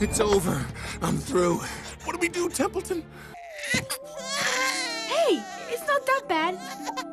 It's over. I'm through. What do we do, Templeton? Hey, it's not that bad.